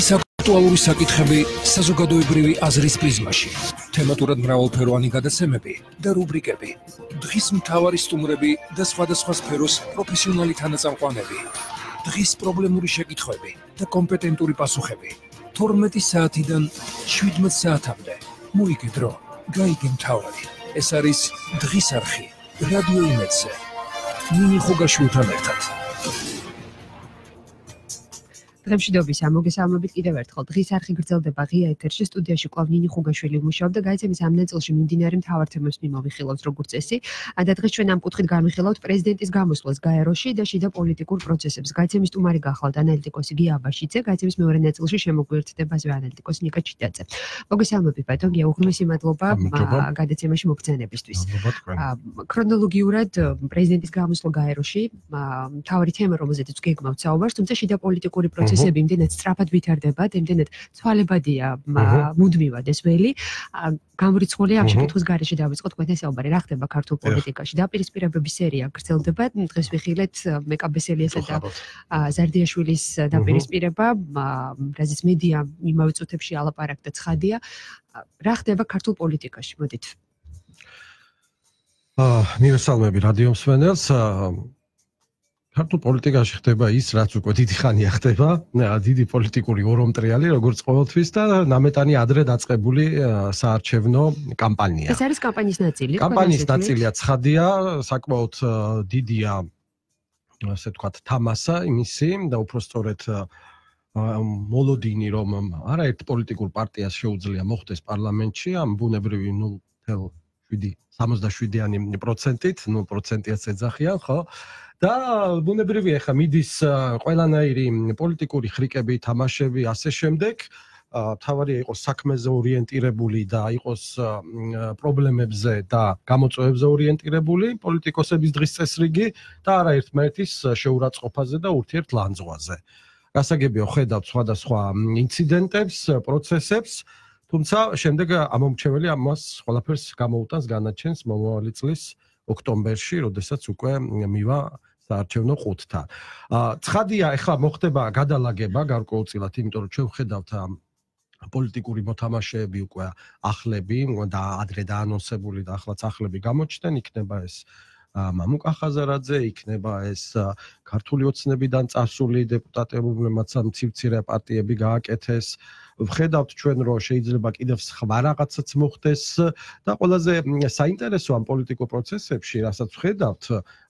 დღის აქტუალური საკითხები საზოგადოებრივი აზრის პრიზმაში. თემატურად მრავალფეროვანი გადაცემები და რუბრიკები. დღის მთავარი სტუმრები და სხვადასხვა სფეროს პროფესიონალი თანაწამყვანები. დღის პრობლემური შეკითხვები და კომპეტენტური პასუხები. 12 საათიდან 17 საათამდე. მოიგე დრო, გაიგე მთავარი. ეს არის დღის არხი. რადიო იმედზე. ნინი ხუგაშვილთან ერთად. დღემშვიდობის ამოგესალმებით კიდევ ერთხელ. დღის არხი გრძელდება ღია ეთერში სტუდიაში კლავნინი ხუგაშვილი მუშაობდა გაიცემის ამ ნაწილში მიმდინარე მთავარ თემებს მიმოვიხილავთ როგორც წესი. და დღეს ჩვენ ამ კუთხით განვიხილავთ პრეზიდენტის გამოსვლას გაეროში და შიდა პოლიტიკურ პროცესებს. გაიცემის სტუმარი გახლავთ ანალიტიკოსი გია აბაშიძე, გაიცემის მეორე ნაწილში შემოგვიერთდებაზე ანალიტიკოსი ნიკა ჩიტაძე. მოგესალმებით ბატონ გია, უღრმესი მადლობა გადაცემაში მოგცემებისთვის. ქრონოლოგიურად პრეზიდენტის გამოსვლა გაეროში, მთავარი თემა რომელზედაც გეგმავთ საუბარს, თუმცა შიდა პოლიტიკური პროცესი პროცესები იმდენად სწრაფად ვითარდება, იმდენად ცვალებადია მუდმივად ეს ველი. გამრიცხული ამ შეკითხვის გარეშე დავიწყოთ თქვენთან საუბარი. რა ხდება ქართულ პოლიტიკაში? დაპირისპირებების სერია გრძელდება. დღეს ვიხილეთ მეკაბესელიასა და ზარდიაშვილის დაპირისპირება, რაზეც მედია იმავე წუთებში ალაპარაკდა ცხადია. რა ხდება ქართულ პოლიტიკაში? მოდით. აა, მივესალმები რადიო მსმენელს. ქართულ პოლიტიკაში ხდება ის, რაც უკვე დიდი ხანია ხდება, დიდი პოლიტიკური ორომტრიალი, როგორც ყოველთვის და ნამეტანი ადრე დაწყებული საარჩევნო კამპანია. ეს არის კამპანიის ნაწილი. კამპანიის ნაწილია ცხადია, საკმაოდ დიდია ასე ვთქვათ, თამასა იმისი და უფრო სწორედ მოლოდინი რომ არაერთ პოლიტიკურ პარტიას შეუძლია მოხდეს პარლამენტში ამ ბუნებრივი 0.7 67-იანი პროცენტით, ну პროცენტიაც ეძახიან, ხო? და ბუნებრივია ხა მიდის ყველანაირი პოლიტიკური ხრიკები, თამაშები, ასე შემდეგ. თავარია იყოს საქმეზე ორიენტირებული და იყოს პრობლემებზე და გამოწვევებზე ორიენტირებული პოლიტიკოსების დღის წესრიგი და არა ერთმანეთის შეურაცხყოფაზე და ურთიერთლანძღვაზე. გასაგებია ხედავთ სხვადასხვა ინციდენტებს, პროცესებს, თუმცა შემდეგ ამომრჩეველი ამას ყველაფერს გამოუტანს განაჩენს მომავალი წლის ოქტომბერში, როდესაც უკვე მივა საარჩევნო ყუთთან. ცხადია, ახლა მოხდება გადალაგება გარკვეულწილად, იმიტომ რომ ჩვენ ვხედავთ პოლიტიკური მოთამაშეები უკვე ახლები და ადრე დაანონსებული და ახლაც ახლები გამოჩნდნენ, იქნება ეს მამუკა ხაზარაძე, იქნება ეს ქართული ოცნებიდან წასული დეპუტატები, რომლებმაც ამ ცივცირე პარტიები გააკეთეს. ვხედავთ ჩვენ რომ შეიძლება კიდევ სხვა რაღაცაც მოხდეს და ყველაზე საინტერესო ამ პოლიტიკურ პროცესებში, რასაც ვხედავთ,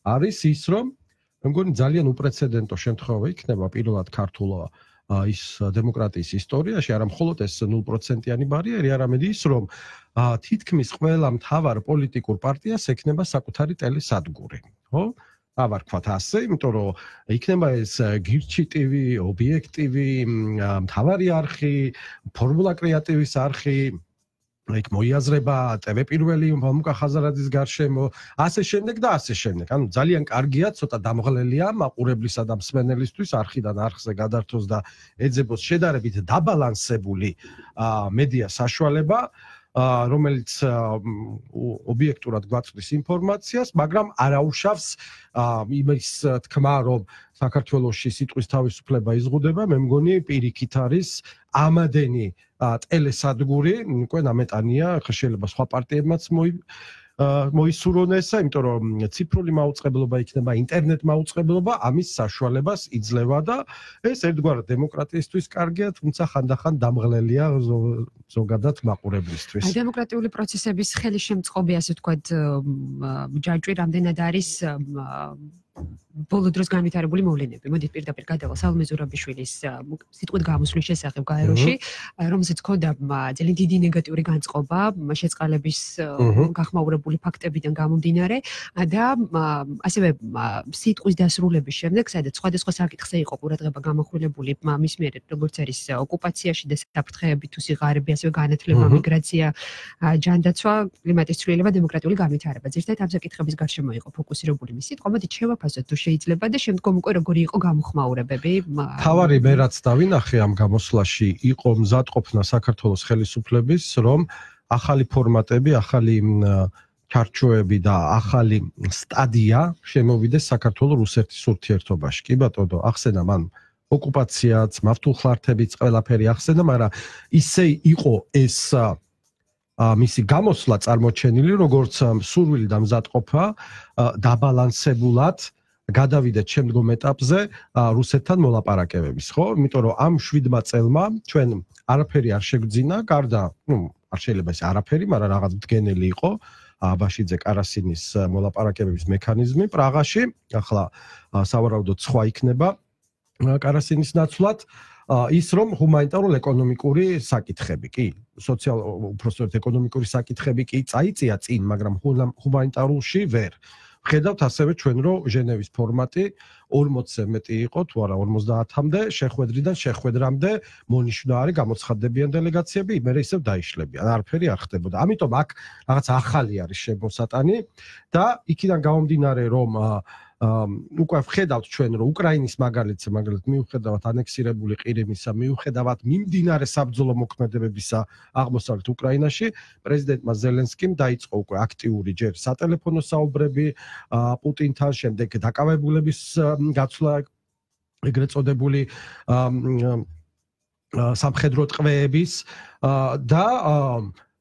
არის ის, რომ მე მგონი ძალიან უპრეცედენტო შემთხვევა იქნება პირველად ქართულა ის დემოკრატიის ისტორიაში არა მხოლოდ ეს 0%-იანი ბარიერი, არამედ ის, რომ თითქმის ყველა მთავარ პოლიტიკურ პარტიას ექნება საკუთარი ტელესადგური, ხო? აბარ თქვათ ასე, იმიტომ რომ იქნება ეს გირჩი TV, ობიექტივი, მთავარი არხი, ფორმულა კრეატივის არხი, იქ მოიაზრება TV პირველი მომკა ხაზარაძის გარშემო, ასე შემდეგ და ასე შემდეგ. ანუ ძალიან კარგია, ცოტა დამღლელია მაყურებლისა და მსმენელისთვის არხიდან არხზე გადართოს და ეძებოს შედარებით დაბალანსებული მედია საშუალება. რომელიც ობიექტურად გვაწვდის ინფორმაციას, მაგრამ არაუშავს იმის თქმა, რომ საქართველოსში სიტყვის თავისუფლება იზღუდება, მე მგონი პირიქით არის ამადენი ტელესადგური, უკვე ნამეტანია, ხა შეიძლება სხვა პარტიებმაც მოი მოისურვონესა, იმიტომ რომ ციფრული მაუწყებლობა იქნება ინტერნეტ მაუწყებლობა, ამის საშუალებას იძლევა და ეს ერთგვარ დემოკრატიისთვის კარგია, თუმცა ხანდახან დამღლელია ზოგადად მაყურებლისთვის. აი დემოკრატიული პროცესების ხელშემწყობი, ასე ვთქვათ, ჯაჭვი რამდენად არის ბოლო დროს განვითარებული მოვლენები. მოდით პირდაპირ გადავალ სალმე ზურაბიშვილის სიტყვით გამოსვლის შესახებ გაეროში, რომელზეც ქონდა ძალიან დიდი ნეგატიური განწყობა შეწყალების გახმაურებული ფაქტებიდან გამომდინარე და ასევე სიტყვის დასრულების შემდეგ, სადაც სხვადასხვა საკითხზე იყო ყურადღება გამახვილებული მის მიერ, როგორც არის ოკუპაციაში და საფრთხეები თუ სიღარიბე, ასევე განათლება, მიგრაცია, ჯანდაცვა, კლიმატის ცვლილება, დემოკრატიული განვითარება. ზუსტად ამ საკითხების გარშემო იყო ფოკუსირებული მის სიტყვა. მოდით შევაფასოთ თუ შეიძლება და შემდგომ უკვე როგორი იყო გამოხმაურებები? თავარი მე რაც დავინახე ამ გამოსვლაში იყო მზადყოფნა საქართველოს ხელისუფლების, რომ ახალი ფორმატები, ახალი ჩარჩოები და ახალი სტადია შემოვიდეს საქართველოს რუსეთის ურთიერთობაში. კი ბატონო, ახსენა მან ოკუპაციაც, მართულხლართებიც ყველაფერი ახსენდა, მაგრამ ისე იყო ეს ა მისი გამოსვლა წარმოჩენილი როგორც სურვილი და მზადყოფა დაბალანსებულად გადავიდეთ შემდგომ ეტაპზე რუსეთთან მოლაპარაკებების, ხო? იმიტომ რომ ამ 7 წელმა ჩვენ არაფერი არ შეგვძინა, გარდა, ну, არ შეიძლება ეს არაფერი, მაგრამ რაღაც მდგენელი იყო აბაშიძე კარასინის მოლაპარაკებების მექანიზმი პრაღაში. ახლა სავარაუდოდ სხვა იქნება კარასინის ნაცვლად. ის რომ ჰუმანიტარულ ეკონომიკური საკითხები კი სოციალურ უბრალოდ ეკონომიკური საკითხები კი წაიწია წინ მაგრამ ჰუმანიტარულში ვერ ხედავთ ასევე ჩვენ რომ ჟენევის ფორმატი 40-ზე მეტი იყო თუ არა 50-მდე შეხვედრიდან შეხვედრამდე მონიშნა არის გამოცხადდებიან დელეგაციები მე ისევ დაიშლებიან. არაფერი არ ხდებოდა. ამიტომ აქ რაღაც ახალი არის შემოსატანი და იქიდან გამომდინარე რომ უკვე ვხედავთ ჩვენ რომ უკრაინის მაგალითზე მაგალითად მიუხედავად ანექსირებული ყირიმისა მიუხედავად მიმდინარე საბრძოლო მოქმედებებისა აღმოსავლეთ უკრაინაში პრეზიდენტმა ზელენსკიმ დაიწყო უკვე აქტიური ჯერ სატელეფონო საუბრები პუტინთან შემდეგ დაკავებულების გაცვლა ეგრეთ წოდებული სამხედრო ტყვეების და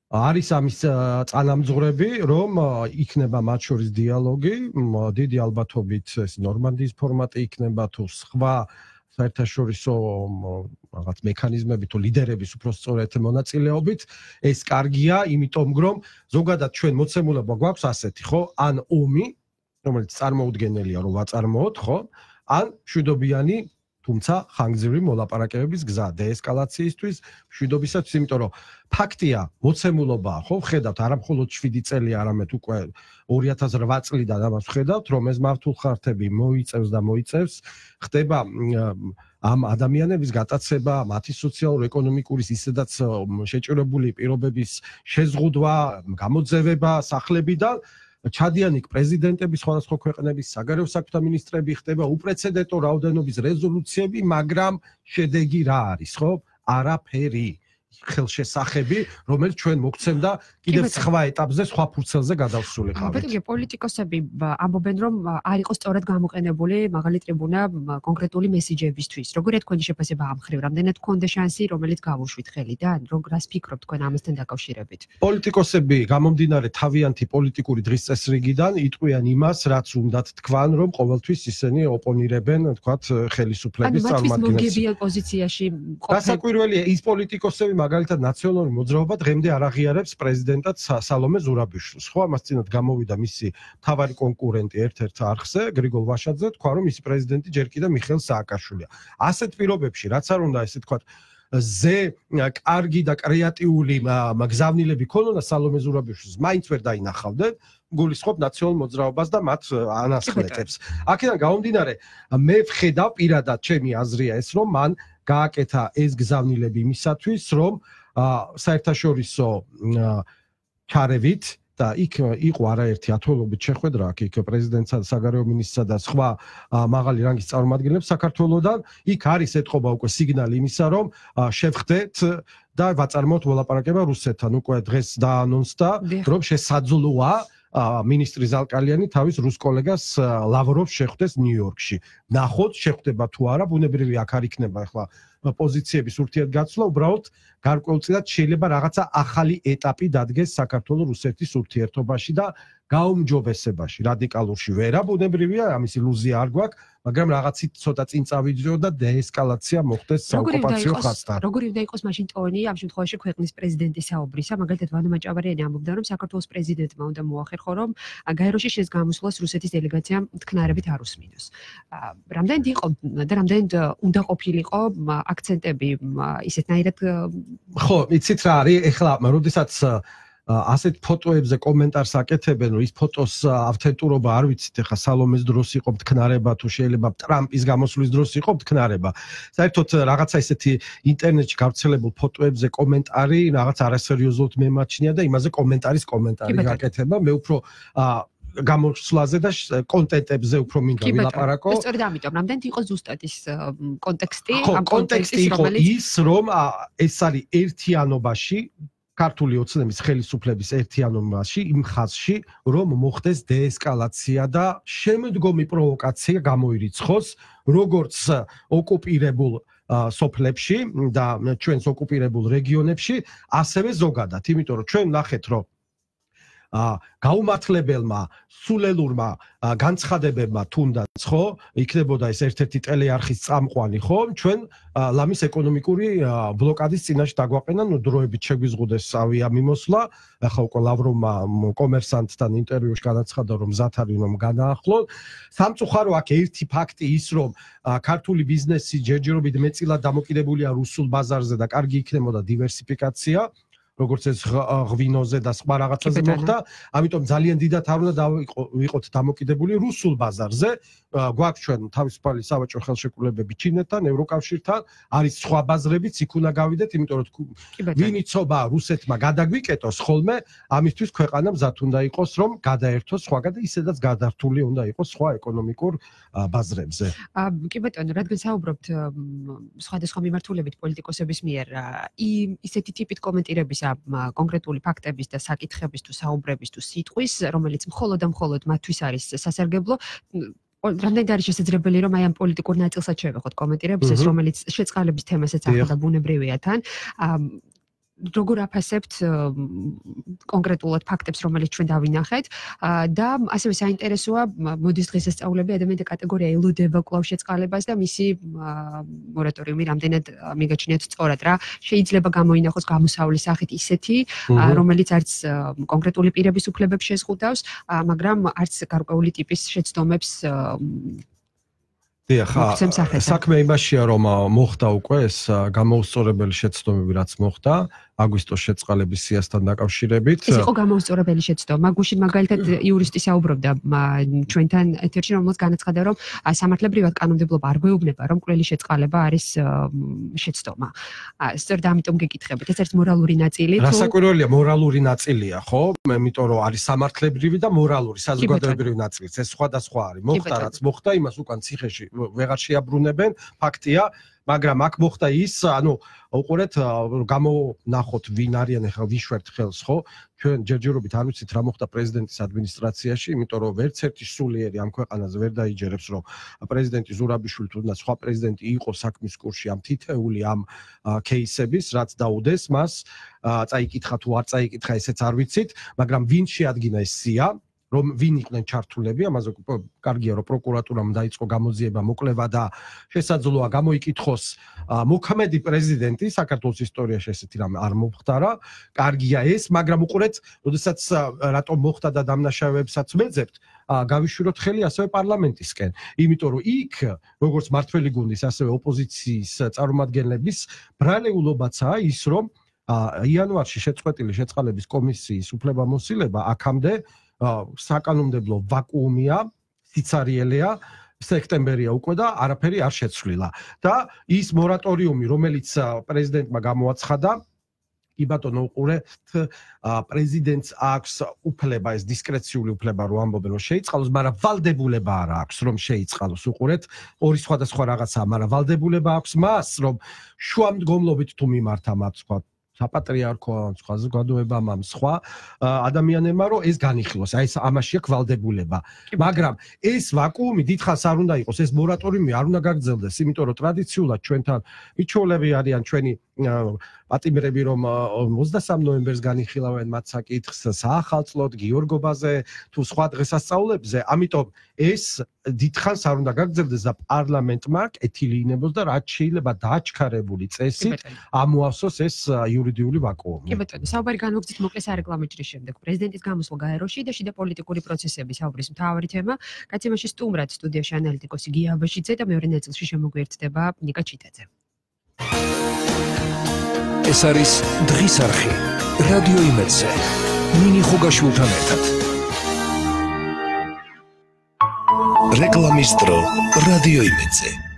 არის ამის წანამძღვრები, რომ იქნება მათ შორის დიალოგი, დიდი ალბათობით ეს ნორმანდიის ფორმატი იქნება თუ სხვა საერთაშორისო რაღაც მექანიზმები თუ ლიდერების უფრო სწორედ მონაწილეობით, ეს კარგია, იმიტომ რომ ზოგადად ჩვენ მოცემულობა გვაქვს ასეთი, ხო? ან ომი, რომელიც წარმოუდგენელია რომ ვაწარმოოთ, ხო? ან შვიდობიანი თუმცა ხანგრძლივი მოლაპარაკებების გზა დეესკალაციისთვის მშვიდობისათვის, იმიტომ რომ ფაქტია, მოცემულობაა, ხო, ხედავთ, არა მხოლოდ 7 წელი, არამედ უკვე 2008 წლიდან ამას ხედავთ, რომ ეს მართულ ხართები მოიწევს და მოიწევს, ხდება ამ ადამიანების გატაცება, მათი სოციალურ-ეკონომიკური ისედაც შეჭირებული პირობების შეზღუდვა, გამოძევება სახლებიდან ჩადიან იქ პრეზიდენტები სხვადასხვა ქვეყნების საგარეო საქმეთა მინისტრები ხდება უპრეცედენტო რაოდენობის რეზოლუციები, მაგრამ შედეგი რა არის, ხო? არაფერი. ხელშესახები, რომელიც ჩვენ მოგცემდა კიდევ სხვა ეტაპზე, სხვა ფურცელზე გადავსულიყავით. ბეთქე პოლიტიკოსები ამბობენ, რომ არ იყო სწორად გამოყენებული მაგალი ტრიბუნა კონკრეტული მესიჯებისთვის. როგორია თქვენი შეფასება ამ ხრივ? რამდენად გქონდა შანსი, რომელიც გავუშვით ხელიდან? რო რას ფიქრობთ თქვენ ამასთან დაკავშირებით? პოლიტიკოსები გამომდინარე თავიანთი პოლიტიკური დღის წესრიგიდან იტყვიან იმას, რაც უნდათ თქვან, რომ ყოველთვის ისინი ოპონირებენ, თქვათ, ხელისუფლების წარმომადგენლებს. ანუ მათ მოგებიან პოზიციაში ყოფნა. გასაკვირველია ის პოლიტიკოსები მაგალითად ნაციონალური მოძრაობა დღემდე არ აღიარებს პრეზიდენტად სალომე ზურაბიშვილს. ხო, ამას წინათ გამოვიდა მისი თავარი კონკურენტი ერთ-ერთ არხზე, გრიგოლ ვაშაძე, თქვა რომ მისი პრეზიდენტი ჯერ კიდევ მიხელ სააკაშვილია. ასეთ პირობებში, რაც არ უნდა ესე თქვა ზე კარგი და კრეატიული მგზავნილები ქონოდა სალომე ზურაბიშვილს, მაინც ვერ დაინახავდნენ. გულისხმობ ნაციონალურ მოძრაობას და მათ ანასხლეტებს. აქედან გამომდინარე, მე ვხედავ პირადად ჩემი აზრია ეს, რომ მან გააკეთა ეს გზავნილები იმისათვის, რომ საერთაშორისო ჩარევით და იქ იყო არაერთი ათოლობით შეხვედრა აქ იქ პრეზიდენტსა და საგარეო მინისტრსა და სხვა მაღალი რანგის წარმომადგენლებს საქართველოსდან იქ არის ეთყობა უკვე სიგნალი იმისა რომ შევხვდეთ და ვაწარმოოთ ველაპარაკება რუსეთთან. უკვე დღეს დაანონსდა რომ შესაძლოა ministri zalkalიანი თავის რუს კოლეგას ლავროვს შეხვდეს ნიუ-იორკში. ნახოთ, შეხვდება თუ არა, ბუნებრივი აქ არ იქნება ახლა პოზიციების ურთიერთგაცვლა, უბრალოდ გარკვეულწილად შეიძლება რაღაცა ახალი ეტაპი დადგეს საქართველოს-რუსეთის ურთიერთობაში და გაუმჯობესებაში, რადიკალურში ვერა ბუნებრივია, ამის ილუზია არ გვაქვს, მაგრამ რაღაცით ცოტა წინ წავიჯდო და დეესკალაცია მოხდეს საოკუპაციო ხაზთან. როგორი უნდა იყოს მაშინ ტონი ამ შემთხვევაში ქვეყნის პრეზიდენტის საუბრისა, მაგალითად ვანო მაჭავარიანი ამბობდა, რომ საქართველოს პრეზიდენტმა უნდა მოახერხო, რომ გაეროში შეს გამოსვლას რუსეთის დელეგაციამ თქნარებით არ უსმინოს. რამდენად იყო და რამდენად უნდა ყოფილიყო აქცენტები ისეთნაირად ხო, იცით რა არის, ეხლა, როდესაც ასეთ ფოტოებზე კომენტარს აკეთებენ, რომ ის ფოტოს ავთენტურობა არ ვიცით, ახლა სალომეს დროს იყო თქნარება თუ შეიძლება ტრამპის გამოსვლის დროს იყო თქნარება. საერთოდ რაღაცა ისეთი ინტერნეტში გავრცელებულ ფოტოებზე კომენტარი რაღაც არასერიოზულად მემაჩნია და იმაზე კომენტარის კომენტარი გაკეთება. მე უფრო გამოსვლაზე და კონტენტებზე უფრო მინდა ვილაპარაკო. სწორედ ამიტომ, რამდენად იყო ზუსტად ის კონტექსტი, ამ კონტექსტი იყო ის, რომ ეს არის ერთიანობაში ქართული ოცნების ხელისუფლების ერთიანობაში იმ ხაზში რომ მოხდეს დეესკალაცია და შემდგომი პროვოკაცია გამოირიცხოს როგორც ოკუპირებულ სოფლებში და ჩვენს ოკუპირებულ რეგიონებში, ასევე ზოგადად, იმიტომ რომ ჩვენ ნახეთ, რომ გაუმართლებელმა სულელურმა განცხადებებმა თუნდაც ხო? იქნებოდა ეს ერთ-ერთი ტელეარხის წამყვანი ხო? ჩვენ ლამის ეკონომიკური ბლოკადის წინაშე დაგვაყენა ნუ დროებით შეგვიზღუდეს ავიამიმოსვლა ახლა უკვე ლავროვმა კომერსანტთან ინტერვიუში განაცხადა რომ ზათარი რომ განაახლო სამწუხარო აქ ერთი ფაქტი ის რომ ქართული ბიზნესი ჯერჯერობით მეწილად დამოკიდებულია რუსულ ბაზარზე და კარგი იქნებოდა დივერსიფიკაცია როგორც ეს ღვინოზე და სხვა რაღაცაზე მოხდა, ამიტომ ძალიან დიდად არ უნდა დავიყოთ დამოკიდებული რუსულ ბაზარზე. გვაქვს ჩვენ თავისუფალი სავაჭრო ხელშეკრულებები ჩინეთთან, ევროკავშირთან, არის სხვა ბაზრებიც, იქ უნდა გავიდეთ, იმიტომ რომ ვინ იცობა რუსეთმა გადაგვიკეტოს ხოლმე, ამისთვის ქვეყანა მზად უნდა იყოს, რომ გადაერთოს სხვაგან და ისედაც გადართული უნდა იყოს სხვა ეკონომიკურ ბაზრებზე. კი ბატონო, რადგან საუბრობთ სხვადასხვა მიმართულებით პოლიტიკოსების მიერ, ისეთი ტიპით კომენტირების კონკრეტული ფაქტების და საკითხების თუ საუბრების თუ სიტყვის, რომელიც მხოლოდ და მხოლოდ მათთვის არის სასარგებლო რამდენად არის შესაძლებელი რომ აი ამ პოლიტიკურ ნაწილსაც შევეხოთ კომენტირებს ეს რომელიც შეწყალების თემასაც ახლა ბუნებრივია თან როგორ აფასებთ კონკრეტულად ფაქტებს, რომელიც ჩვენ დავინახეთ. და ასევე საინტერესოა მოდის დღესასწაულები ადამიანთა კატეგორია ელოდება კლავ შეწყალებას და მისი მორატორიუმი რამდენად მიგაჩნიათ სწორად. რა შეიძლება გამოინახოს გამოსავლის სახით ისეთი რომელიც არც კონკრეტული პირების უფლებებს შეზღუდავს მაგრამ არც გარკვეული ტიპის შეცდომებს დიახ, საქმე იმაშია რომ მოხდა უკვე ეს გამოუსწორებელი შეცდომები რაც მოხდა აგვისტოს შეწყალების სიასთან დაკავშირებით. ეს იყო გამოუსწორებელი შეცდომა. გუშინ მაგალითად იურისტი საუბრობდა ჩვენთან ეთერში რომელს განაცხადა რომ სამართლებრივად კანონმდებლობა არ გვეუბნება რომ კვლელი შეწყალება არის შეცდომა. სწორედ ამიტომ გეკითხებით. ეს არის მორალური ნაწილი თუ რასაკვირველია მორალური ნაწილია, ხო? იმიტომ რომ არის სამართლებრივი და მორალური საზოგადოებრივი ნაწილიც. ეს სხვადასხვა არის. მოხდა რაც მოხდა, იმას უკან ციხეში ვეღარ შეაბრუნებენ, ფაქტია, მაგრამ აქ მოხდა ის, ანუ უყურეთ გამონახოთ ვინ არიან ახლა ვიშვერთ ხელს, ხო? ჩვენ ჯერჯერობით არ ვიცით რა მოხდა პრეზიდენტის ადმინისტრაციაში, იმიტომ რომ ვერც ერთი სულიერი ამ ქვეყანაზე ვერ დაიჯერებს, რომ პრეზიდენტი ზურაბიშვილი თუნდა სხვა პრეზიდენტი იყო საქმის კურსში ამ თითეული ამ кейსების, რაც დაუდეს მას, წაიკითხა თუ არ წაიკითხა, ესეც არ ვიცით, მაგრამ ვინ შეადგინა ეს სია? რომ ვინ იყვნენ ჩართულები, ამაზე კარგია რომ პროკურატურამ დაიწყო გამოძიება, მოკლება და შესაძლოა გამოიკითხოს მოქმედი პრეზიდენტი საქართველოს ისტორიაში ესეთი რამე არ მომხდარა. კარგია ეს, მაგრამ უყურეთ, ოდესაც რატომ მოხდა და დამნაშავეებსაც მეძებთ, გავიშვიროთ ხელი ასევე პარლამენტისკენ, იმიტომ რომ იქ როგორც მართველი გუნდის, ასევე ოპოზიციის წარმომადგენლების ბრალეულობაცაა ის, რომ იანვარში შეწყვეტილი შეწყალების კომისიის უფლებამოსილება აქამდე საკანონმდებლო ვაკუუმია, სიცარიელეა, სექტემბერია უკვე და არაფერი არ შეცვლილა. და ის მორატორიუმი, რომელიც პრეზიდენტმა გამოაცხადა, კი ბატონო უყურეთ, პრეზიდენტს აქვს უფლება ეს დისკრეციული უფლება რომ ამბობენ რომ შეიწყალოს, მაგრამ ვალდებულება არ აქვს რომ შეიწყალოს. უყურეთ, ორი სხვადასხვა რაღაცაა, მაგრამ ვალდებულება აქვს მას რომ შუამდგომლობით თუ მიმართა მათ სხვა საპატრიარქო სხვა ზოგადოებამ ამ სხვა ადამიანებმა რომ ეს განიხილოს აი ეს ამაშია კვალდებულება მაგრამ ეს ვაკუუმი დიდხანს არ უნდა იყოს ეს მორატორიუმი არ უნდა გაგრძელდეს იმიტომ რომ ტრადიციულად ჩვენთან მიჩოვლები არიან ჩვენი პატიმრები რომ 23 ნოემბერს განიხილავენ მათ საკითხს საახალწლოდ გიორგობაზე თუ სხვა დღესასწაულებზე ამიტომ ეს დიდხანს არ უნდა გაგრძელდეს და პარლამენტმა ეთილინებოს და რაც შეიძლება დააჩქარებული წესით ამოავსოს ეს იურიდიული ვაკუუმი. კი ბატონო, საუბარი განვგზით მოკლეს არეკლამის ჯრის შემდეგ. პრეზიდენტის გამოსვლა გაეროში და შიდა პოლიტიკური პროცესები საუბრის მთავარი თემა. კაცემაში სტუმრად სტუდიაში ანალიტიკოსი გია აბაშიძე და მეორე ნაწილში შემოგვიერთდება ნიკა ჩიტაძე. ეს არის დღის არხი. რადიო იმედზე. მინი ხუგაშვილთან ერთად. რეკლამის დრო რადიო იმედზე.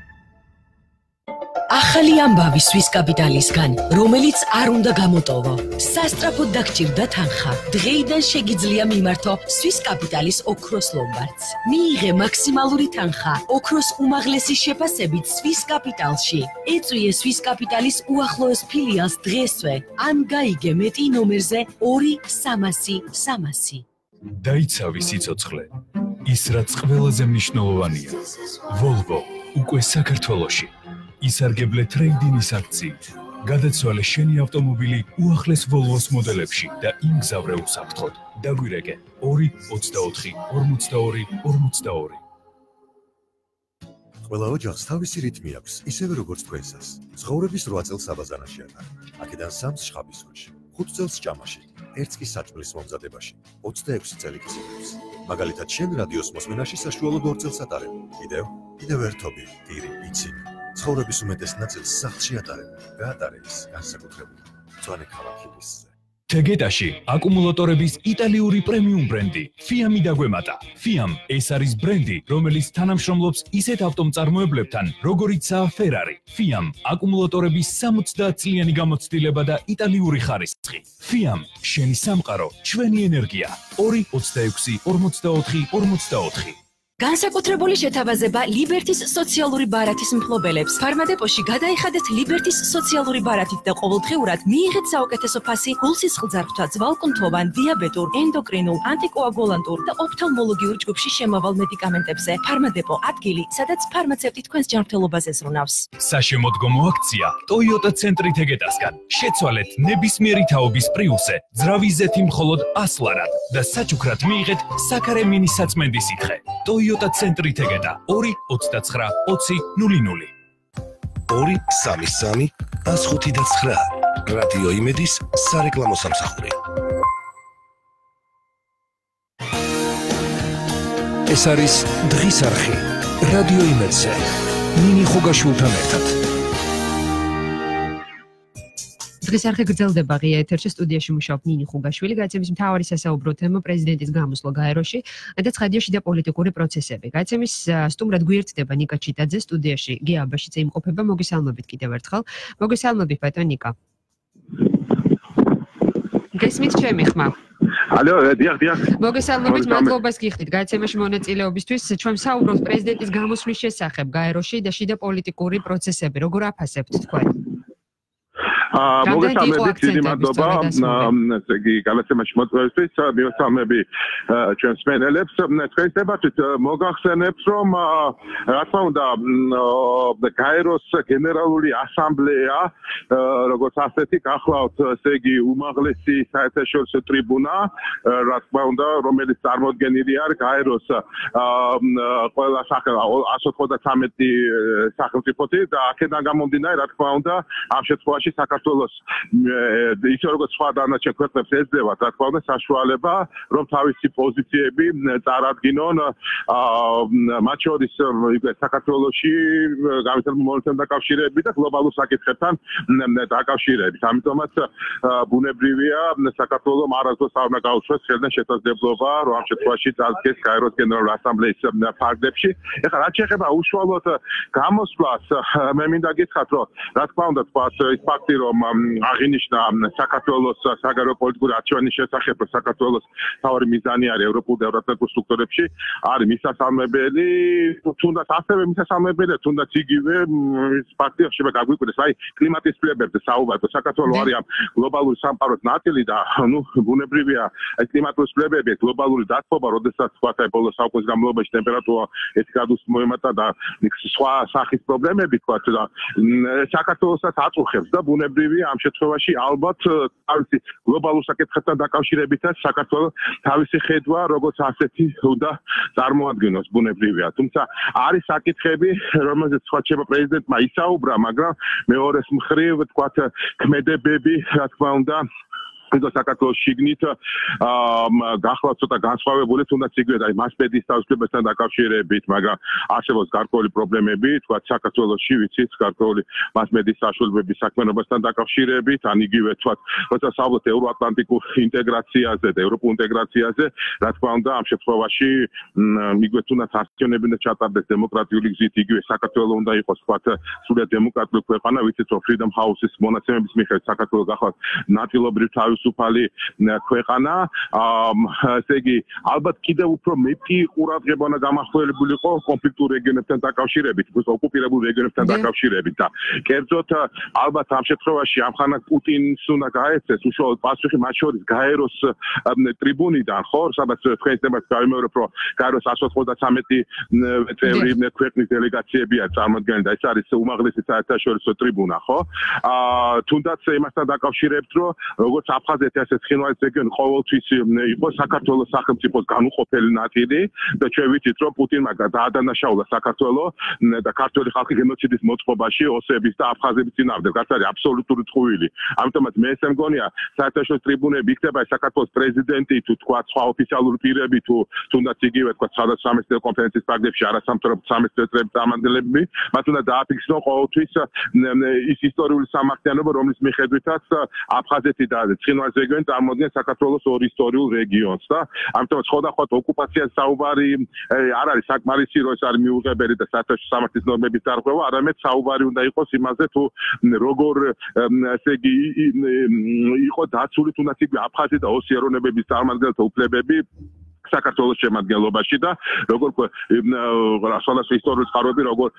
ახალი ამბავი სვის კაპიტალისგან, რომელიც არ უნდა გამოტოვო. სასტრაფოდ დაგჭირდა თანხა. დღეიდან შეგიძლია მიმართო სვის კაპიტალის ოქროს ლომბარდს. მიიღე მაქსიმალური თანხა ოქროს უმაღლესი შეფასებით სვის კაპიტალში. ეწვიე სვის კაპიტალის უახლოეს ფილიალს დღესვე. ან გაიგე მეტი ნომერზე 2300 დაიცავი სიცოცხლე. ის რაც ყველაზე მნიშვნელოვანია. Volvo უკვე საქართველოში. ისარგებლე ტრეიდინის აქციით. გადაცვალე შენი ავტომობილი უახლეს Volvo-ს მოდელებში და იმგზავრე უსაფრთხოდ. დაგვირეკე 2 24 42 42 ყველა ოჯახს თავისი რიტმი აქვს, ისევე როგორც თქვენსაც. ცხოვრების 8 წელს აბაზანაში ატარ. აქედან 3 შხაბის ქვეშ, 5 წელს ჭამაში, ერთ კი საჭმლის მომზადებაში, 26 წელი გრძელობს. მაგალითად, შენ რადიოს მოსმენაში საშუალოდ 2 წელს ატარებ. კიდევ, კიდევ ერთობი, ტირი, იცი. ცხოვრების უმეტეს ნაწილს სახლში ატარებ. გაატარე ის, განსაკუთრებული. ძველი ქალაქის თეგეტაში აკუმულატორების იტალიური პრემიუმ ბრენდი FIAM-ი დაგვემატა. FIAM ეს არის ბრენდი, რომელიც თანამშრომლობს ისეთ ავტომწარმოებლებთან, როგორიცაა Ferrari. FIAM აკუმულატორების 70 წლიანი გამოცდილება და იტალიური ხარისხი. FIAM შენი სამყარო, ჩვენი ენერგია. 2 26 44 44 განსაკუთრებული შეთავაზება ლიბერტის სოციალური ბარათის მფლობელებს. ფარმადეპოში გადაიხადეთ ლიბერტის სოციალური ბარათით და ყოველდღიურად მიიღეთ საუკეთესო ფასი გულსისხლ ძარღვთა, ძვალკუნთოვან, დიაბეტურ, ენდოკრინულ, ანტიკოაგულანტურ და ოფთალმოლოგიურ ჯგუფში შემავალ მედიკამენტებზე. ფარმადეპო ადგილი, სადაც ფარმაცევტი თქვენს ჯანმრთელობაზე ზრუნავს. საშემოდგომო აქცია Toyota ცენტრი თეგეტასგან. შეცვალეთ ნებისმიერი თაობის პრიუსზე, ძრავი ზეთი მხოლოდ 100 ლარად და საჩუქრად მიიღეთ საქარე მინი საწმენდის სითხე. Toyota ტოიოტა ცენტრი თეგედა 229 2000 233 159 რადიო იმედის სარეკლამო სამსახური. ეს არის დღის არხი. რადიო იმედზე ნინი ხუგაშვილთან ერთად დღეს არხი გრძელდება ღია ეთერში სტუდიაში მუშაობ ნინი ხუგაშვილი გაცემის მთავარი სასაუბრო თემა პრეზიდენტის გამოსვლა გაეროში და ცხადიაში და პოლიტიკური პროცესები. გაცემის სტუმრად გვერდდება ნიკა ჩიტაძე სტუდიაში გია აბაშიძე იმყოფება მოგესალმებით კიდევ ერთხელ. მოგესალმებით ბატონ ნიკა. გესმით ჩემი ხმა? ალო დიახ დიახ მოგესალმებით მადლობას გიხდით. გაცემაში მონაწილეობისთვის ჩვენ საუბრობთ პრეზიდენტის გამოსვლის შესახებ გაეროში და შიდა პოლიტიკური პროცესები. როგორ აფასებთ თქვენ მოგესალმებით დიდი მადლობა ესე იგი გალაცემაში მოწვევისთვის მიესალმები ჩვენს მენელებს თქვენს დებატით მოგახსენებთ რომ რა თქმა უნდა გაეროს გენერალური ასამბლეა როგორც ასეთი გახლავთ ესე იგი უმაღლესი საერთაშორისო ტრიბუნა რა თქმა უნდა რომელიც წარმოადგენილი არის გაეროს ყველა სახელა 193 სახელმწიფოთი და აქედან გამომდინარე რა თქმა უნდა ამ შემთხვევაში საქართველოს საქართველოს ისე როგორც სხვა დანარჩენ ქვეყნებს ეძებათ, რა თქმა უნდა, საშუალება, რომ თავისი პოზიციები წარადგინონ მათ შორის იგივე საქართველოსში გამართულ მომენტთან დაკავშირებით და გლობალურ საკითხებთან დაკავშირებით. ამიტომაც ბუნებრივია საქართველოს მარაზოს არ უნდა გაუშვეს ხელიდან შესაძლებლობა, რომ ამ შემთხვევაში წარდგეს კაიროს გენერალური ასამბლეის ფარგლებში. ეხლა რაც შეეხება უშუალოდ გამოსვლას, მე მინდა გითხრათ, რომ რა თქმა უნდა, თქვა ის ფაქტი, რომ აღინიშნა საქართველოს საგარეო პოლიტიკური არჩევნის შესახებ საქართველოს თავი მიზანი არის ევროპულ და ევროპულ სტრუქტურებში არის მისასალმებელი თუნდაც ასევე მისასალმებელი თუნდაც იგივე ფაქტია შეიძლება გაგვიკვირდეს აი კლიმატის ცვლილებებზე საუბარი საქართველოს არის ამ გლობალური სამყაროს ნაწილი და ნუ ბუნებრივია აი კლიმატური ცვლილებები გლობალური დათბობა როდესაც თქვა ბოლო საუკუნის განმავლობაში ტემპერატურა 1 გრადუსი მოემატა და სხვა სახის პრობლემები თქვა და საქართველოსაც აწუხებს და ბუნებრივია ბუნებრივია ამ შემთხვევაში. ალბათ თავისი გლობალურ საკითხებთან დაკავშირებითაც საქართველოს თავისი ხედვა როგორც ასეთი უნდა წარმოადგენოს ბუნებრივია. თუმცა არის საკითხები რომელზეც სხვა შეება პრეზიდენტმა ისაუბრა მაგრამ მეორეს მხრივ თქვა ქმედებები რა თქმა უნდა და საქართველოს შიგნით აა გახლავთ ცოტა განსხვავებული თუნდაც იგივე აი მასპედის თავისუფლებასთან დაკავშირებით, მაგრამ არსებობს გარკვეული პრობლემები, თქვა საქართველოსში ვიცით, გარკვეული მასპედის საშუალებების საქმიანობასთან დაკავშირებით, ან იგივე თქვა, როცა საუბრობთ ევროატლანტიკურ ინტეგრაციაზე და ევროპულ ინტეგრაციაზე, რა თქმა უნდა, ამ შემთხვევაში იგივე თუნდაც აქციონები და ჩატარდეს დემოკრატიული გზით, იგივე საქართველოს უნდა იყოს თქვა სულიად დემოკრატიული ქვეყანა, ვიცით, რომ Freedom House-ის მონაცემების მიხედვით საქართველოს გახლავთ ნაწილობრივ თავის თავისუფალი ქვეყანა. ესე იგი, ალბათ კიდევ უფრო მეტი ყურადღება უნდა გამახვილებულიყო კონფლიქტურ რეგიონებთან დაკავშირებით, უფრო ოკუპირებულ რეგიონებთან დაკავშირებით და კერძოდ ალბათ ამ შემთხვევაში ამხანა პუტინს უნდა გაეცეს უშუალოდ პასუხი მათ შორის გაეროს ტრიბუნიდან, ხო, სადაც თქვენ თემას გამიმეორებ, რომ გაეროს 193 წევრი ქვეყნის დელეგაციებია წარმოადგენენ და ეს არის უმაღლესი საერთაშორისო ტრიბუნა, ხო? აა თუნდაც იმასთან დაკავშირებთ, რომ როგორც აფხაზეთი, ასე ცხინვალის რეგიონი ყოველთვის იყო საქართველოს სახელმწიფოს განუყოფელი ნაწილი და ჩვენ ვიცით, რომ პუტინმა დაადანაშაულა საქართველოს და ქართული ხალხი გენოციდის მოწყობაში ოსების და აფხაზების წინააღმდეგ, რაც არის აბსოლუტური წვილი. ამიტომაც მე ესე მგონია, საერთაშორისო ტრიბუნები იქნება საქართველოს პრეზიდენტი თუ თქვა სხვა ოფიციალური პირები თუ თუნდაც იგივე თქვა სადაც სამეცნიერო კონფერენციის პარკებში არასამთავრობო სამეცნიერო წრეების წარმომადგენლები, მათ უნდა დააფიქსო ყოველთვის ის ისტორიული სამართლიანობა, რომლის მიხედვითაც აფხაზეთი და ცხინვალის რეგიონი წარმოადგენს საქართველოს ორ ისტორიულ რეგიონს და ამიტომ სხვადასხვა ოკუპაციას საუბარი არ არის საკმარისი რომ ეს არის მიუღებელი და საერთაშორისო სამართლის ნორმების დარღვევა, არამედ საუბარი უნდა იყოს იმაზე თუ როგორ ესე იგი იყო დაცული თუნდაც იგი აფხაზი და ოსი ეროვნებების წარმომადგენელთა უფლებები საქართველოს შემადგენლობაში და როგორ რასალას ისტორიული წყაროები როგორ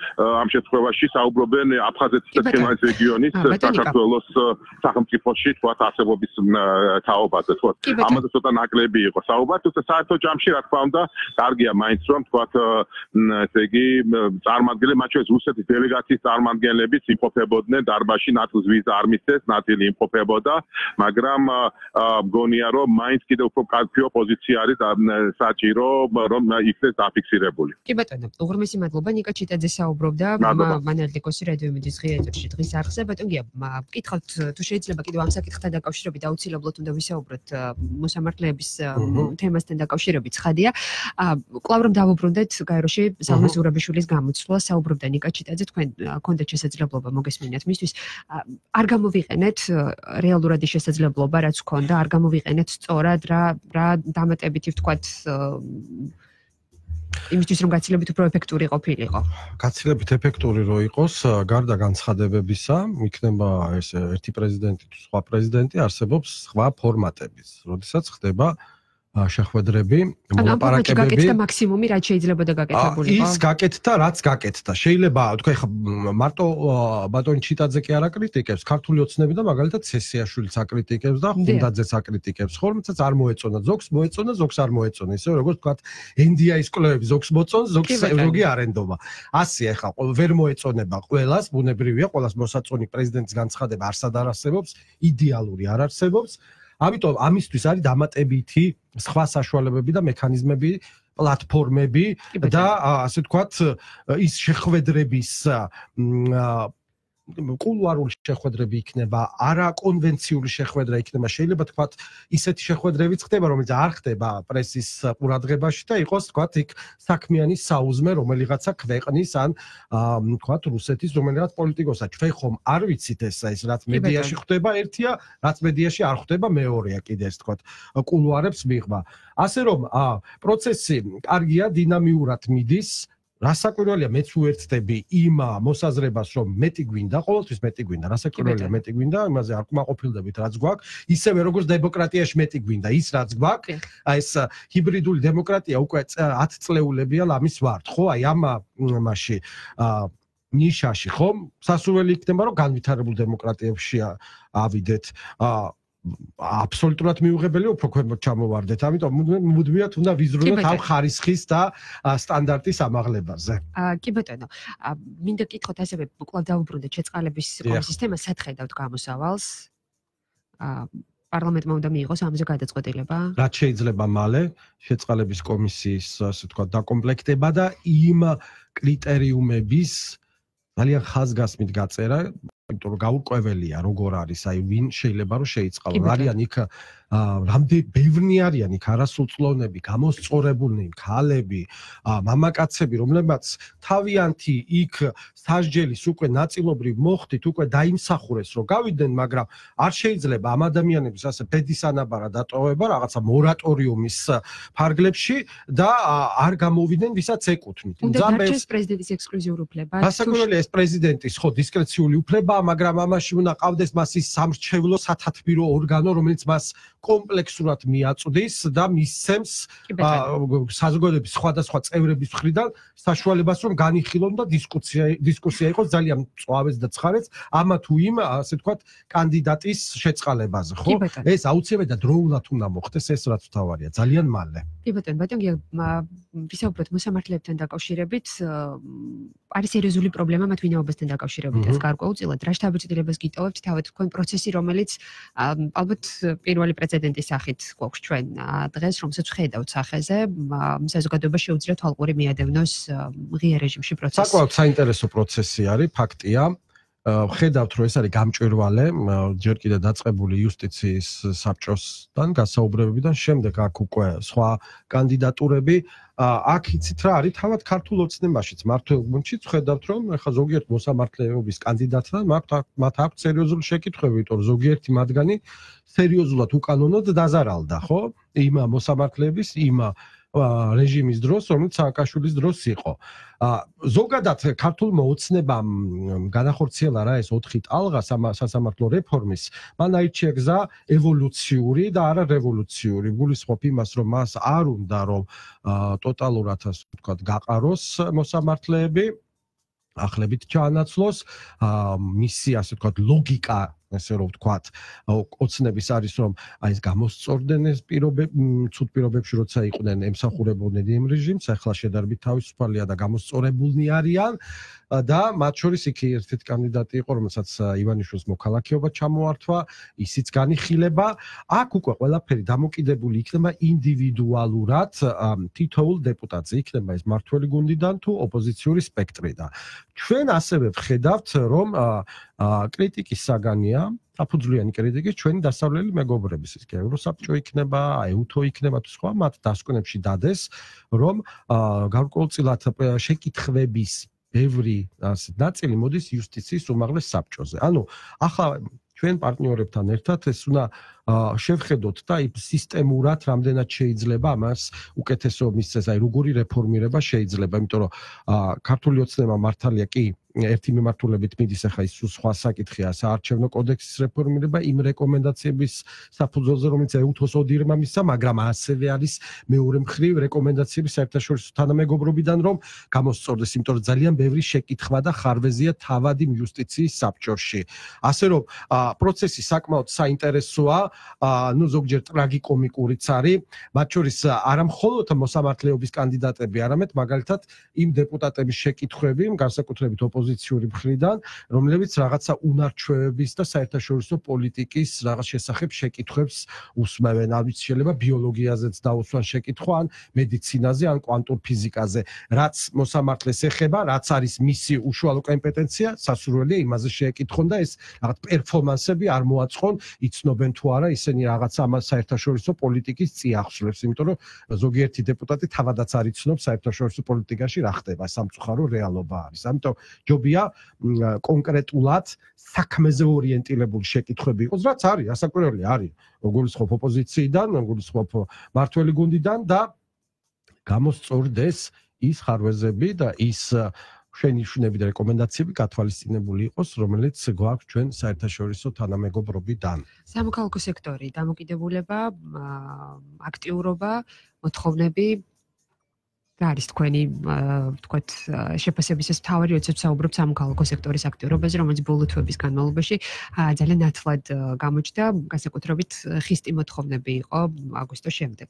ამ შემთხვევაში საუბრობენ აფხაზეთის და თემაის რეგიონის საქართველოს სახელმწიფოში თქვა არსებობის თაობაზე თქვა ამაზე ცოტა ნაკლები იყო. საუბარი თუმცა საერთო ჯამში რა თქმა უნდა კარგია მაინც რომ თქვა ესე იგი წარმომადგენლები მათ შორის რუსეთის დელეგაციის წარმომადგენლებიც იმყოფებოდნენ დარბაში ნატოს ვიზა არ მისცეს ნაწილი იმყოფებოდა მაგრამ მგონია რომ მაინც კიდევ უფრო კარგი პოზიცია არის საჭირო რომ იქნეს დაფიქსირებული. კი ბატონო, უღრმესი მადლობა. ნიკა ჩიტაძე საუბრობდა. მანერლიკოსი რადიო იმედის ღია ეთერში დღის არხზე. ბატონია, მკითხავთ თუ შეიძლება კიდევ ამ საკითხთან დაკავშირებით აუცილებლად უნდა ვისაუბროთ მოსამართლეების თემასთან დაკავშირებით. ხადია. კლავ რომ დავუბრუნდეთ გაეროში ზალმა ზურაბიშვილის გამოცვლა საუბრობდა ნიკა ჩიტაძე თქვენ კონდეთ შესაძლებლობა მოგესმინათ მისთვის. არ გამოვიყენეთ რეალურად ის შესაძლებლობა რაც გქონდა არ გამოვიყენეთ სწორად რა რა დამატებითი ვთქვათ იმისთვის რომ გაცილებით უფრო ეფექტური ყოფილიყო. გაცილებით ეფექტური რო იყოს, გარდა განცხადებებისა, იქნება ეს ერთი პრეზიდენტი თუ სხვა პრეზიდენტი არსებობს სხვა ფორმატების. როდესაც ხდება შეხვედრები, მოპარაკებები. ანუ გაკეთდა მაქსიმუმი, რაც შეიძლება და გაკეთებულიყო. ის გაკეთდა, რაც გაკეთდა. შეიძლება, თქვენ ხა მარტო ბატონი ჩიტაძე კი არ აკრიტიკებს, ქართული ოცნები და მაგალითად სესიაშვილიც აკრიტიკებს და ხუნდაძეც აკრიტიკებს. ხოლმეც არ მოეწონა, ზოგს მოეწონა, ზოგს არ მოეწონა. ისე როგორც თქვა, ენდიაის კლუბები ზოგს მოწონს, ზოგს ზოგი არ ენდობა. ასე ხა, ვერ მოეწონება ყველას, ბუნებრივია, ყველას მოსაწონი პრეზიდენტის განცხადება არსად არ არსებობს, იდეალური არ არსებობს. ამიტომ ამისთვის არის დამატებითი სხვა საშუალებები და მექანიზმები პლატფორმები და ასე ვთქვათ ის შეხვედრების კულუარული შეხვედრები იქნება, არა კონვენციული შეხვედრა იქნება. შეიძლება თქვათ, ისეთი შეხვედრებიც ხდება, რომელიც არ ხდება პრესის ყურადღებაში და იყოს თქვათ იქ საქმიანი საუზმე, რომელიღაცა ქვეყნის ან თქვათ რუსეთის რომელიღაც პოლიტიკოსა. ჩვენ ხომ არ ვიცით ეს ეს რაც მედიაში ხდება ერთია, რაც მედიაში არ ხდება მეორეა კიდე ეს თქვათ კულუარებს მიღმა. ასე რომ პროცესი კარგია, დინამიურად მიდის. რასაკვირველია მეც უერთდები იმ მოსაზრებას რომ მეტი გვინდა ყოველთვის მეტი გვინდა რასაკვირველია მეტი გვინდა იმაზე არ კმაყოფილდებით რაც გვაქვს. ისევე როგორც დემოკრატიაში მეტი გვინდა ის რაც გვაქვს აი ეს ჰიბრიდული დემოკრატია უკვე 10 წლეულებია ლამის ვართ ხო? აი ამ მასში ნიშაში ხო სასურველი იქნება რომ განვითარებულ დემოკრატიებში ავიდეთ აა აბსოლუტურად მიუღებელი უფრო ქვემოთ ჩამოვარდეთ. ამიტომ მუდმივად უნდა ვიზრუნოთ ამ ხარისხის და სტანდარტის ამაღლებაზე. აა კი ბატონო, მინდა კითხოთ ასევე კვლავ დაუბრუნდეთ შეწყალების კომისიის თემა სათხედავთ გამოსავალს. აა პარლამენტმა უნდა მიიღოს ამაზე გადაწყვეტილება? რაც შეიძლება მალე შეწყალების კომისიის ასე თქვა დაკომპლექტება და იმ კრიტერიუმების ძალიან ხაზგასმით გაწერა იმიტომ რომ გაურკვეველია როგორ არის აი ვინ შეიძლება რომ შეიწყალო არიან იქ რამდენი ბევრნი არიან იქ არასრულწლოვნები გამოსწორებულნი ქალები მამაკაცები რომლებმაც თავიანთი იქ სასჯელის უკვე ნაწილობრივ მოხდით უკვე დაიმსახურეს რომ გავიდნენ მაგრამ არ შეიძლება ამ ადამიანების ასე ბედისანაბარა დატოვება რაღაცა მორატორიუმის ფარგლებში და არ გამოვიდნენ ვისაც ეკუთვნით. ძამებს პრეზიდენტის ექსკლუზიური უფლება. გასაგებია ეს პრეზიდენტის ხო დისკრეციული უფლება მაგრამ ამაში უნდა ყავდეს მას ის სამრჩევლო სათათბირო ორგანო, რომელიც მას კომპლექსურად მიაწვდის და მისცემს საზოგადოების სხვადასხვა წევრების მხრიდან საშუალებას, რომ განიხილონ და დისკუსია დისკუსია იყოს ძალიან წვავეს და ცხარეს ამა თუ იმ, ასე ვთქვათ, კანდიდატის შეწყალებაზე, ხო? ეს აუცილებლად და დროულად უნდა მოხდეს ეს რაც თავარია, ძალიან მალე. კი ბატონო, ბატონო, ვისაუბროთ მოსამართლეებთან დაკავშირებით, არის სერიოზული პრობლემა მათ ვინაობასთან დაკავშირებითაც გარკვეულწილად. რა შთაბეჭდილებას გიტოვებთ თავად თქვენ პროცესი, რომელიც ალბათ პირველი პრეცედენტის სახით გვაქვს ჩვენ დღეს, რომელსაც ხედავთ სახეზე, საზოგადოება შეუძლია თვალყური მიადევნოს ღია რეჟიმში პროცესი. საკმაოდ საინტერესო პროცესი არის, ფაქტია. ხედავთ რომ ეს არის გამჭვირვალე ჯერ კიდე დაწყებული იუსტიციის საბჭოსთან გასაუბრებებიდან შემდეგ აქ უკვე სხვა კანდიდატურები აქ იცით რა არის თავად ქართულ ოცნებაშიც. მართლ გუნჩიც ხედავთ რომ ახლა ზოგიერთ მოსამართლეობის კანდიდატთან მაქვს მათ აქვს სერიოზული შეკითხვები იმიტომ რომ ზოგიერთი მათგანი სერიოზულად უკანონოდ დაზარალდა ხო? იმ მოსამართლეების იმ რეჟიმის დროს, რომელიც სააკაშვილის დროს იყო. ზოგადად ქართულ მოუცნებამ განახორციელა რა ეს 4 ტალღა სასამართლო რეფორმის, მან აირჩია გზა ევოლუციური და არა რევოლუციური. გულისხმობ იმას, რომ მას არ უნდა რომ ტოტალურად ასე ვთქვათ, გაყაროს მოსამართლეები ახლებით ჩაანაცვლოს მისი ასე ვთქვათ ლოგიკა ასე რომ ვთქვათ, ოცნების არის რომ აი ეს გამოსწორდნენ ეს პირობები, ცუდ პირობებში როცა იყვნენ ემსახურებოდნენ იმ რეჟიმს, ახლა შედარებით თავისუფალია და გამოსწორებულნი არიან და მათ შორის იქ ერთ-ერთი კანდიდატი იყო, რომელსაც ივანიშვილის მოქალაქეობა ჩამოართვა, ისიც განიხილება. აქ უკვე ყველაფერი დამოკიდებული იქნება ინდივიდუალურად თითოეულ დეპუტატზე, იქნება ეს მართველი გუნდიდან თუ ოპოზიციური სპექტრიდან. ჩვენ ასევე ვხედავთ, რომ კრიტიკის საგანია საფუძვლიანი კრიტიკის ჩვენი დასავლელი მეგობრების ის კი ევროსაბჭო იქნება, ეუთო იქნება თუ სხვა მათ დასკვნებში დადეს, რომ გარკვეულწილად შეკითხვების ბევრი ნაწილი მოდის იუსტიციის უმაღლეს საბჭოზე. ანუ ახლა ჩვენ პარტნიორებთან ერთად ეს უნდა შევხედოთ და სისტემურად რამდენად შეიძლება ამას უკეთესო მისცეს, აი როგორი რეფორმირება შეიძლება, იმიტომ რომ ქართული ოცნება მართალია კი ერთი მიმართულებით მიდის ახლა ის სხვა საკითხია საარჩევნო კოდექსის რეფორმირება იმ რეკომენდაციების საფუძველზე რომელიც ეუთოს ოდირმა მისცა მაგრამ ასევე არის მეორე მხრივ რეკომენდაციები საერთაშორისო თანამეგობრობიდან რომ გამოსწორდეს. იმიტომ რომ ძალიან ბევრი შეკითხვა და ხარვეზია თავადი იუსტიციის საბჭოში. ასე რომ პროცესი საკმაოდ საინტერესოა. ну ზოგჯერ ტრაგიკომიკურიც არის. მათ შორის არა მხოლოდ მოსამართლეობის კანდიდატები არამედ მაგალითად იმ დეპუტატების შეკითხვები განსაკუთრებით ოპო ოპოზიციური მხრიდან, რომლებიც რაღაცა უნარჩვევების და საერთაშორისო პოლიტიკის რაღაც შესახებ შეკითხვებს უსმევენ, ვიცი შეიძლება ბიოლოგიაზეც დაუსვან შეკითხვა, ან მედიცინაზე, ან კვანტურ ფიზიკაზე, რაც მოსამართლეს ეხება, რაც არის მისი უშუალო კომპეტენცია, სასურველია იმაზე შეეკითხონ და ეს რაღაც პერფორმანსები არ მოაწყონ, იცნობენ თუ არა ისინი რაღაც ამ საერთაშორისო პოლიტიკის წიაღსვლებს, იმიტომ რომ ზოგიერთი დეპუტატი თავადაც არ იცნობს საერთაშორისო პოლიტიკაში რა ხდება, სამწუხარო რეალობა არის. ამიტომ ჯობია კონკრეტულად საქმეზე ორიენტირებული შეკითხვები იყოს, რაც არის, ასაკვირველი არის. გულისხმობ ოპოზიციიდან, გულისხმობ მართველი გუნდიდან და გამოსწორდეს ის ხარვეზები და ის შენიშვნები და რეკომენდაციები გათვალისწინებული იყოს, რომელიც გვაქვს ჩვენ საერთაშორისო თანამეგობრობიდან. სამოქალაქო სექტორი, დამოკიდებულება, აქტიურობა, მოთხოვნები არის თქვენი ვთქვათ შეფასების ეს თავი როდესაც საუბრობთ სამოქალაქო სექტორის აქტიურობაზე რომელიც ბოლო თვეების განმავლობაში ძალიან ნათლად გამოჩნდა. განსაკუთრებით ხისტი მოთხოვნები იყო აგვისტოს შემდეგ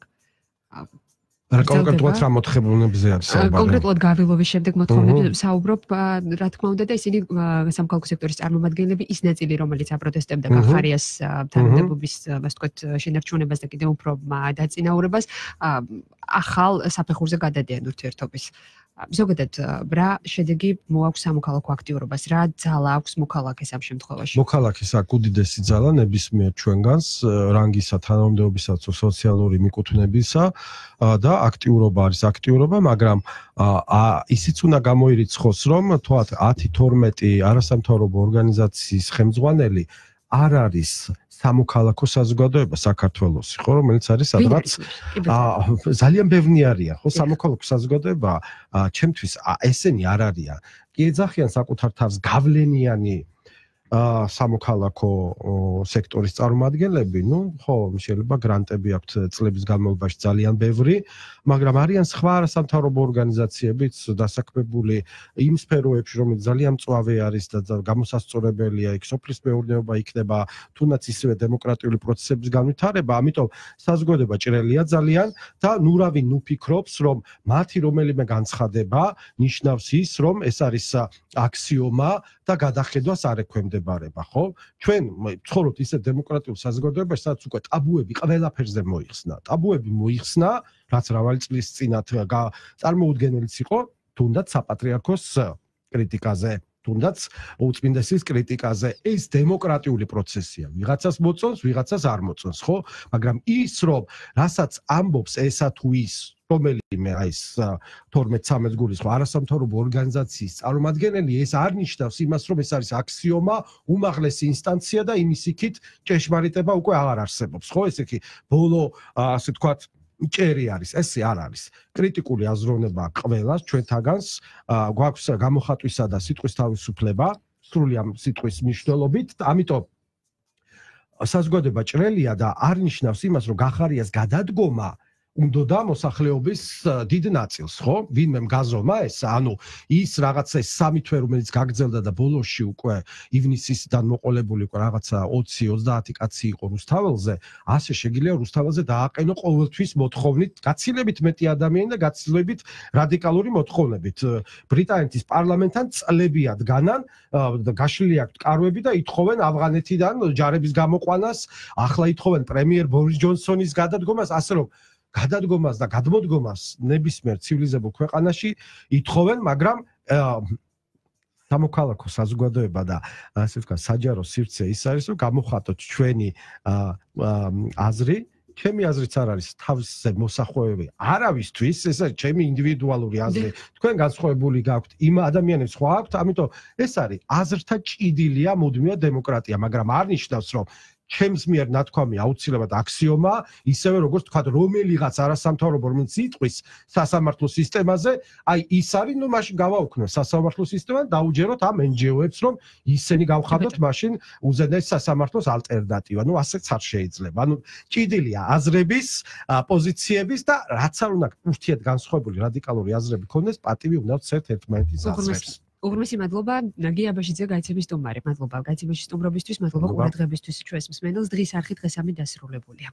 რა კონკრეტულად რა მოთხოვნებზე არის საუბარი? კონკრეტულად გავილოვის შემდეგ მოთხოვნები საუბრობ, რა თქმა უნდა და ისინი სამხალხო სექტორის წარმომადგენლები ის ნაწილი, რომელიც აპროტესტებდა გახარიას თანამდებობის, ასე ვთქვათ, შენარჩუნებას და კიდევ უფრო დაწინაურებას, ახალ საფეხურზე გადადიან ურთიერთობის. ზოგადად რა შედეგი მოაქვს სამოქალაქო აქტიურობას? რა ძალა აქვს მოქალაქეს ამ შემთხვევაში? მოქალაქეს აქვს უდიდესი ძალა ნებისმიერ ჩვენგანს, რანგისა, თანამდებობისა, სოციალური მიკუთვნებისა და აქტიურობა არის აქტიურობა, მაგრამ ა ისიც უნდა გამოირიცხოს, რომ თვათ 10-12 არასამთავრობო ორგანიზაციის ხელმძღვანელი არ არის სამოქალაქო საზოგადოება საქართველოსი, ხო, რომელიც არის სადღაც ძალიან ბევრი არიან, ხო, სამოქალაქო საზოგადოება, ჩემთვის ესენი არ არიან. კი ეძახიან საკუთარ თავს გავლენიანი სამოქალაქო სექტორის წარმომადგენლები, ну, ხო, შეიძლება გრანტები აქვთ წლების განმავლობაში ძალიან ბევრი, მაგრამ არიან სხვა არასამთავრობო ორგანიზაციებიც დასაქმებული იმ სფეროებში, რომელიც ძალიან მწვავე არის და გამოსასწორებელია, იქ სოფლის მეურნეობა იქნება, თუნდაც ისევე დემოკრატიული პროცესების განვითარება, ამიტომ საზოგადოება ჭრელია ძალიან და ნურავი ნუფიქრობს, რომ მათი რომელიმე განცხადება ნიშნავს ის, რომ ეს არის აქსიომა და გადახედვას არ ექვემდებარება, ხო? ჩვენ ცხოვრობთ ისე დემოკრატიულ საზოგადოებაში, სადაც უკვე ტაბუები ყველაფერზე მოიხსნა. ტაბუები მოიხსნა, რაც რავალი წლის წინათ წარმოუდგენელიც იყო, თუნდაც საპატრიარქოს კრიტიკაზე. თუნდაც უწმინდესის კრიტიკაზე. ეს დემოკრატიული პროცესია. ვიღაცას მოწონს ვიღაცას არ მოწონს ხო? მაგრამ ის რომ რასაც ამბობს ესა თუ ის რომელიმე აი ეს 12-13 გულის ხო არასამთავრობო ორგანიზაციის წარმომადგენელი ეს არ ნიშნავს იმას რომ ეს არის აქსიომა უმაღლესი ინსტანცია და იმის იქით ჭეშმარიტება უკვე აღარ არსებობს ხო? ესე კი ბოლო ასე თქვათ ჭერი არის ესე არ არის. კრიტიკული აზროვნება ყველას ჩვენთაგანს გვაქვს გამოხატვისა და სიტყვის თავისუფლება სრული ამ სიტყვის მნიშვნელობით. ამიტომ საზოგადოება ჭრელია და არ ნიშნავს იმას რომ გახარიას გადადგომა უნდა და მოსახლეობის დიდ ნაწილს, ხო? ვინმე მგაზრომა ეს, ანუ ის რაღაცა სამი თვე რომელიც გაგრძელდა და ბოლოსში უკვე ივნისისიდან მოყოლებული უკვე რაღაცა 20-30 კაცი იყო რუსთაველზე, ასე შეგიძლია რუსთაველზე დააყენო ყოველთვის მოთხოვნით, გაცილებით მეტი ადამიანი და გაცილებით რადიკალური მოთხოვნებით. ბრიტანეთის პარლამენტთან წლებიად განან გაშლილი აქვს კარვები და ითხოვენ ავღანეთიდან ჯარების გამოყვანას, ახლა ითხოვენ პრემიერ ბორის ჯონსონის გადადგომას, ასე რომ გადადგომას და გადმოდგომას ნებისმიერ ცივილიზებულ ქვეყანაში ითხოვენ, მაგრამ სამოქალაქო საზოგადოება და ასე ვთქვა საჯარო სივრცე ის არის, რომ გამოხატოთ ჩვენი აზრი. ჩემი აზრიც არ არის თავზე მოსახვევები არავისთვის ეს არის ჩემი ინდივიდუალური აზრი. თქვენ განსხვავებული გაქვთ იმ ადამიანებს სხვა აქვთ? ამიტომ ეს არის აზრთა ჭიდილია მუდმივად დემოკრატია მაგრამ არ ნიშნავს რომ ჩემს მიერ ნათქვამი აუცილებლად აქსიომა, ისევე როგორც თქვა რომელიღაც არასამთავრობო რომელიც იტყვის სასამართლო სისტემაზე, აი ის არის, ნუ მაშინ გავაუქმნოთ სასამართლო სისტემა, დაუჯეროთ ამ NGO-ებს, რომ ისინი გავხადოთ მაშინ უზენაეს სასამართლოს ალტერნატივა. ნუ ასეც არ შეიძლება. ანუ ჭიდილია აზრების, პოზიციების და რაც არ უნდა ურთიერთგანსხვავებული რადიკალური აზრები ქონდეს, პატივი უნდა ვცეთ ერთმანეთის აზრებს. უღრმესი მადლობა ნაგი აბაშიძე გაიცემის სტუმარი. მადლობა გაიცემის სტუმრობისთვის მადლობა ყურადღებისთვის. ჩვენს მსმენელს დღის არხი დღესამი დასრულებულია.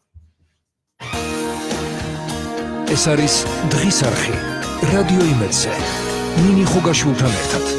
ეს არის დღის არხი. რადიო იმედზე ნინი ხუგაშვილთან ერთად